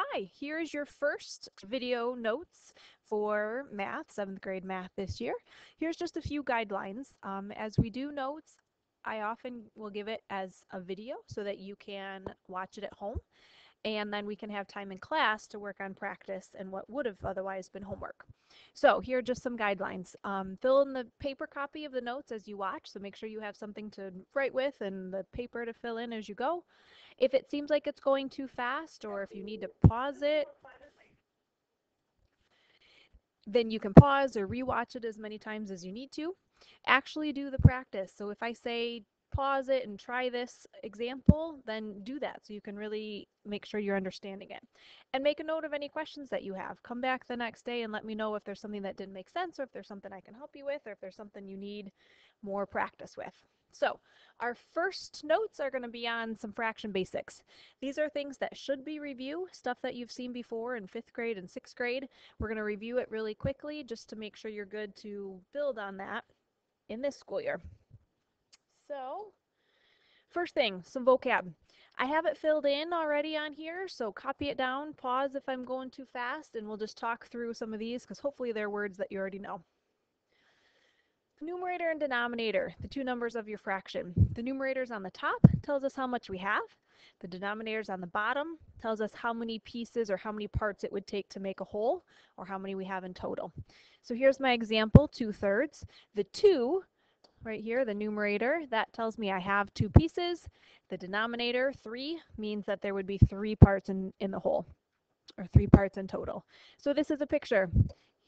Hi, here's your first video notes for math, seventh grade math this year. Here's just a few guidelines. Um, as we do notes, I often will give it as a video so that you can watch it at home and then we can have time in class to work on practice and what would have otherwise been homework. So here are just some guidelines. Um, fill in the paper copy of the notes as you watch, so make sure you have something to write with and the paper to fill in as you go. If it seems like it's going too fast or if you need to pause it, then you can pause or rewatch it as many times as you need to. Actually do the practice. So if I say pause it and try this example, then do that so you can really make sure you're understanding it. And make a note of any questions that you have. Come back the next day and let me know if there's something that didn't make sense or if there's something I can help you with or if there's something you need more practice with. So our first notes are going to be on some fraction basics. These are things that should be review, stuff that you've seen before in fifth grade and sixth grade. We're going to review it really quickly just to make sure you're good to build on that in this school year. So first thing, some vocab. I have it filled in already on here, so copy it down, pause if I'm going too fast, and we'll just talk through some of these because hopefully they're words that you already know. Numerator and denominator, the two numbers of your fraction. The numerator is on the top, tells us how much we have. The denominator is on the bottom, tells us how many pieces or how many parts it would take to make a whole, or how many we have in total. So here's my example, 2 thirds. The 2 right here, the numerator, that tells me I have two pieces. The denominator, 3, means that there would be three parts in, in the whole, or three parts in total. So this is a picture.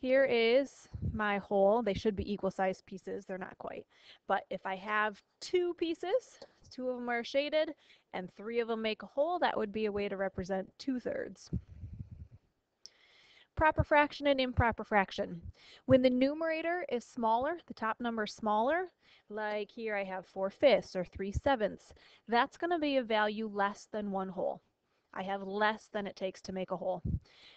Here is my whole. They should be equal sized pieces. They're not quite. But if I have two pieces, two of them are shaded, and three of them make a whole, that would be a way to represent 2 thirds proper fraction and improper fraction. When the numerator is smaller, the top number is smaller, like here I have 4 fifths or 3 sevenths, that's going to be a value less than 1 whole. I have less than it takes to make a whole.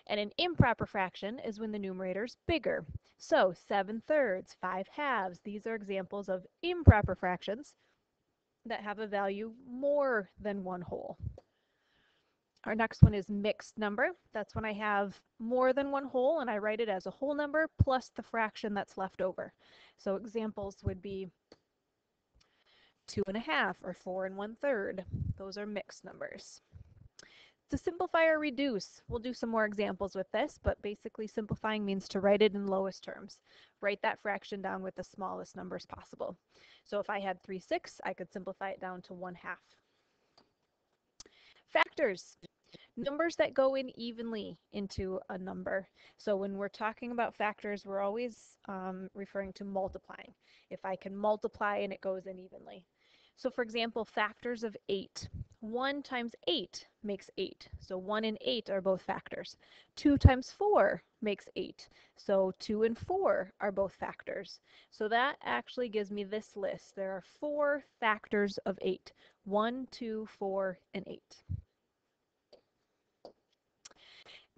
And an improper fraction is when the numerator is bigger. So 7 thirds, 5 halves, these are examples of improper fractions that have a value more than 1 whole. Our next one is mixed number. That's when I have more than one whole and I write it as a whole number plus the fraction that's left over. So examples would be two and a half or four and one third. Those are mixed numbers. To simplify or reduce, we'll do some more examples with this, but basically simplifying means to write it in lowest terms. Write that fraction down with the smallest numbers possible. So if I had 3 6, I could simplify it down to 1 half. Factors. Numbers that go in evenly into a number. So when we're talking about factors, we're always um, referring to multiplying. If I can multiply and it goes in evenly. So for example, factors of 8. 1 times 8 makes 8. So 1 and 8 are both factors. 2 times 4 makes 8. So 2 and 4 are both factors. So that actually gives me this list. There are four factors of 8. 1, 2, 4, and 8.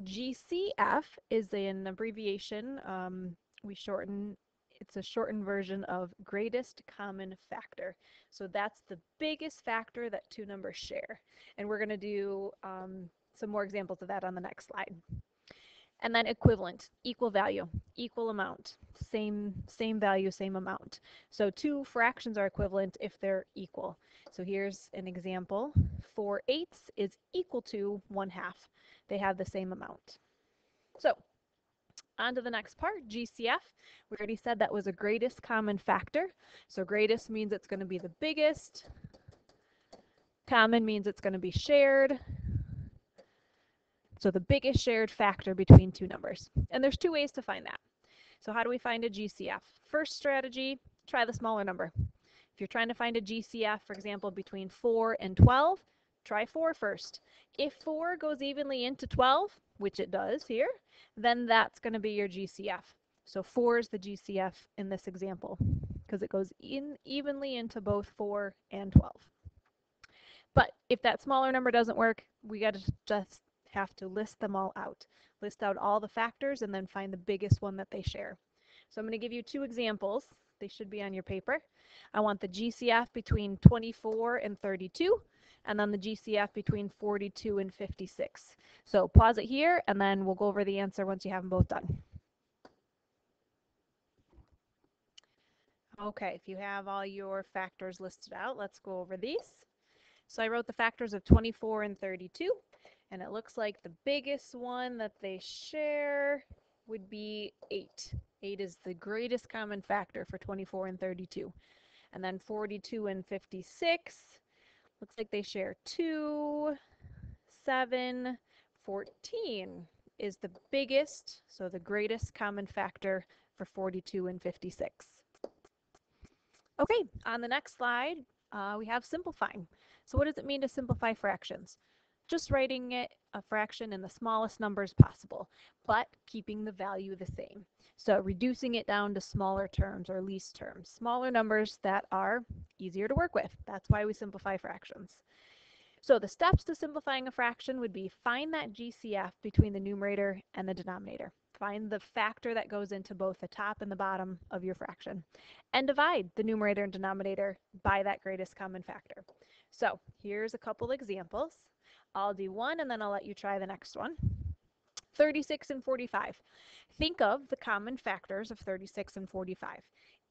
GCF is an abbreviation. Um, we shorten, it's a shortened version of greatest common factor. So that's the biggest factor that two numbers share. And we're going to do um, some more examples of that on the next slide. And then equivalent, equal value, equal amount, same, same value, same amount. So two fractions are equivalent if they're equal. So here's an example. 4 eighths is equal to 1 half they have the same amount. So on to the next part, GCF. We already said that was a greatest common factor. So greatest means it's going to be the biggest. Common means it's going to be shared. So the biggest shared factor between two numbers. And there's two ways to find that. So how do we find a GCF? First strategy, try the smaller number. If you're trying to find a GCF, for example, between 4 and 12, try 4 first. If 4 goes evenly into 12, which it does here, then that's going to be your GCF. So 4 is the GCF in this example because it goes in evenly into both 4 and 12. But if that smaller number doesn't work, we got to just have to list them all out. List out all the factors and then find the biggest one that they share. So I'm going to give you two examples. They should be on your paper. I want the GCF between 24 and 32 and then the GCF between 42 and 56. So pause it here, and then we'll go over the answer once you have them both done. Okay, if you have all your factors listed out, let's go over these. So I wrote the factors of 24 and 32, and it looks like the biggest one that they share would be 8. 8 is the greatest common factor for 24 and 32. And then 42 and 56, looks like they share 2, 7, 14 is the biggest, so the greatest common factor for 42 and 56. Okay, on the next slide, uh, we have simplifying. So what does it mean to simplify fractions? Just writing it a fraction in the smallest numbers possible, but keeping the value the same. So reducing it down to smaller terms or least terms, smaller numbers that are easier to work with. That's why we simplify fractions. So the steps to simplifying a fraction would be find that GCF between the numerator and the denominator. Find the factor that goes into both the top and the bottom of your fraction. And divide the numerator and denominator by that greatest common factor. So here's a couple examples. I'll do one and then I'll let you try the next one. 36 and 45. Think of the common factors of 36 and 45.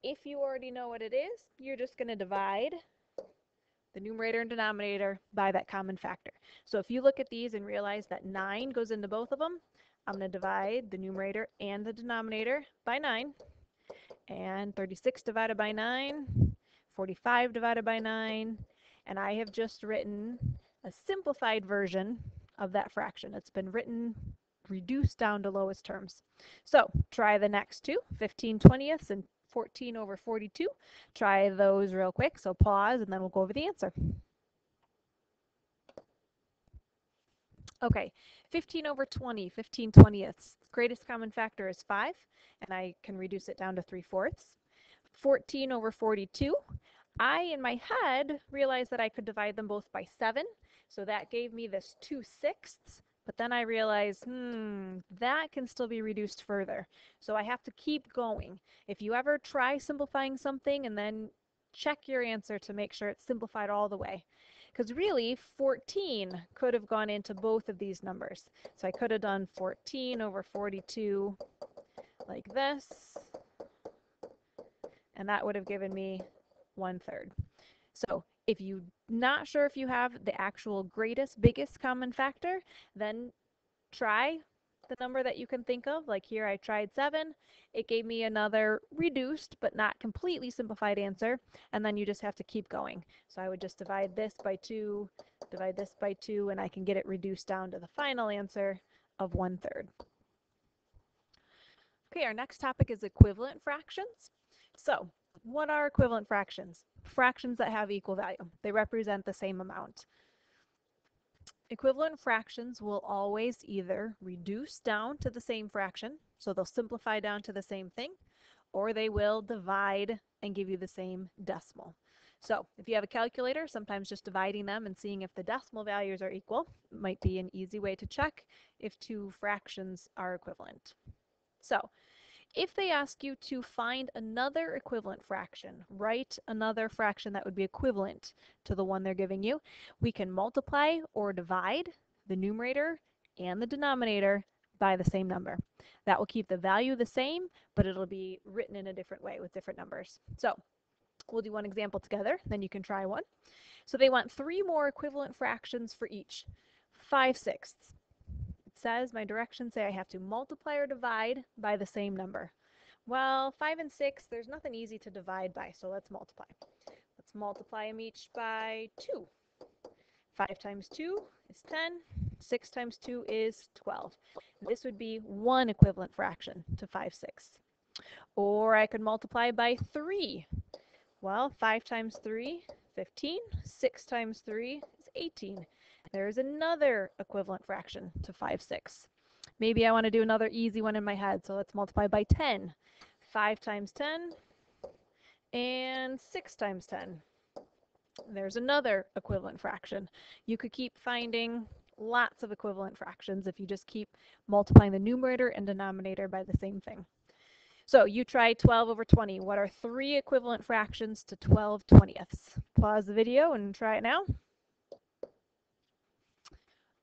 If you already know what it is, you're just going to divide the numerator and denominator by that common factor. So if you look at these and realize that 9 goes into both of them, I'm going to divide the numerator and the denominator by 9. And 36 divided by 9, 45 divided by 9, and I have just written a simplified version of that fraction. It's been written reduced down to lowest terms. So try the next two, 15 twentieths and 14 over 42. Try those real quick, so pause and then we'll go over the answer. Okay, 15 over 20, 15 twentieths. Greatest common factor is 5, and I can reduce it down to 3 fourths. 14 over 42, I, in my head, realized that I could divide them both by 7. So that gave me this 2 sixths. But then I realized, hmm, that can still be reduced further. So I have to keep going. If you ever try simplifying something and then check your answer to make sure it's simplified all the way. Because really, 14 could have gone into both of these numbers. So I could have done 14 over 42 like this. And that would have given me one third. So if you're not sure if you have the actual greatest, biggest common factor, then try the number that you can think of. Like here, I tried seven. It gave me another reduced, but not completely simplified answer. And then you just have to keep going. So I would just divide this by two, divide this by two, and I can get it reduced down to the final answer of one third. Okay, our next topic is equivalent fractions. So what are equivalent fractions? Fractions that have equal value. They represent the same amount. Equivalent fractions will always either reduce down to the same fraction, so they'll simplify down to the same thing, or they will divide and give you the same decimal. So if you have a calculator, sometimes just dividing them and seeing if the decimal values are equal might be an easy way to check if two fractions are equivalent. So if they ask you to find another equivalent fraction, write another fraction that would be equivalent to the one they're giving you, we can multiply or divide the numerator and the denominator by the same number. That will keep the value the same, but it'll be written in a different way with different numbers. So we'll do one example together, then you can try one. So they want three more equivalent fractions for each. 5 sixths, says, my directions say I have to multiply or divide by the same number. Well, 5 and 6, there's nothing easy to divide by, so let's multiply. Let's multiply them each by 2. 5 times 2 is 10. 6 times 2 is 12. This would be one equivalent fraction to 5 sixths. Or I could multiply by 3. Well, 5 times 3, 15. 6 times 3 is 18. There's another equivalent fraction to 5 sixths. Maybe I want to do another easy one in my head, so let's multiply by 10. 5 times 10 and 6 times 10. There's another equivalent fraction. You could keep finding lots of equivalent fractions if you just keep multiplying the numerator and denominator by the same thing. So you try 12 over 20. What are three equivalent fractions to 12 twentieths? Pause the video and try it now.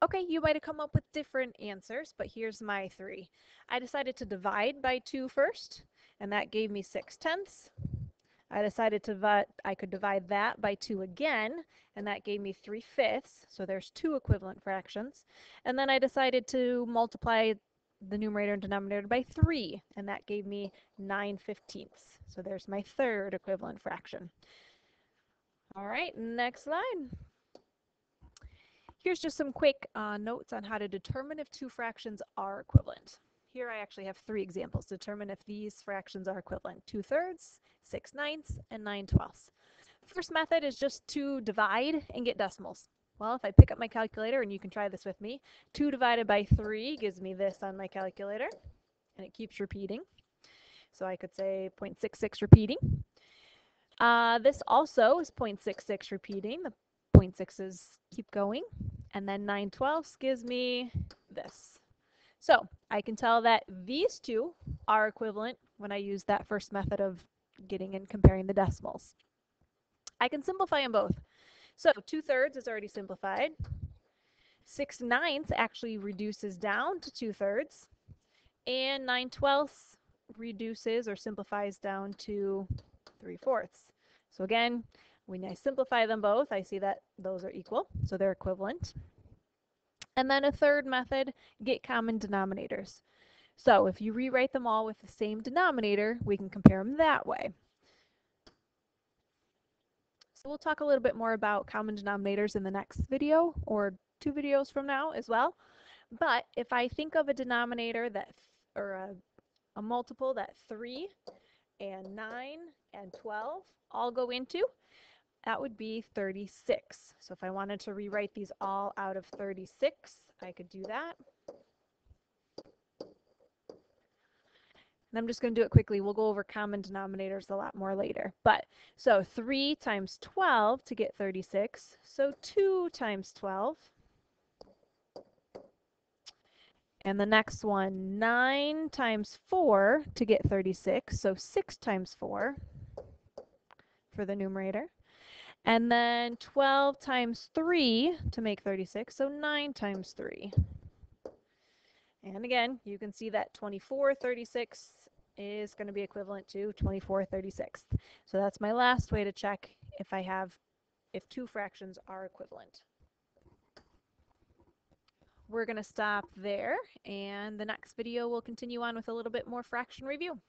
Okay, you might have come up with different answers, but here's my three. I decided to divide by two first, and that gave me 6 tenths. I decided to I could divide that by 2 again, and that gave me 3 fifths, so there's two equivalent fractions. And then I decided to multiply the numerator and denominator by 3, and that gave me 9 fifteenths. So there's my third equivalent fraction. All right, next line. Here's just some quick uh, notes on how to determine if two fractions are equivalent. Here I actually have three examples. Determine if these fractions are equivalent. 2 thirds, 6 ninths, and 9 twelfths. First method is just to divide and get decimals. Well, if I pick up my calculator, and you can try this with me, 2 divided by 3 gives me this on my calculator, and it keeps repeating. So I could say 0.66 repeating. Uh, this also is 0.66 repeating. The 0.6's keep going. And then 9 twelfths gives me this. So I can tell that these two are equivalent when I use that first method of getting and comparing the decimals. I can simplify them both. So 2 thirds is already simplified. 6 ninths actually reduces down to 2 thirds. And 9 twelfths reduces or simplifies down to 3 fourths. So again, when I simplify them both, I see that those are equal, so they're equivalent. And then a third method, get common denominators. So if you rewrite them all with the same denominator, we can compare them that way. So we'll talk a little bit more about common denominators in the next video or two videos from now as well. But if I think of a denominator that, or a, a multiple that 3 and 9 and 12 all go into, that would be 36. So if I wanted to rewrite these all out of 36, I could do that. And I'm just going to do it quickly. We'll go over common denominators a lot more later. But so 3 times 12 to get 36. So 2 times 12. And the next one, 9 times 4 to get 36. So 6 times 4 for the numerator. And then 12 times 3 to make 36, so 9 times 3. And again, you can see that 24 36 is going to be equivalent to 24 36. So that's my last way to check if I have, if two fractions are equivalent. We're going to stop there, and the next video will continue on with a little bit more fraction review.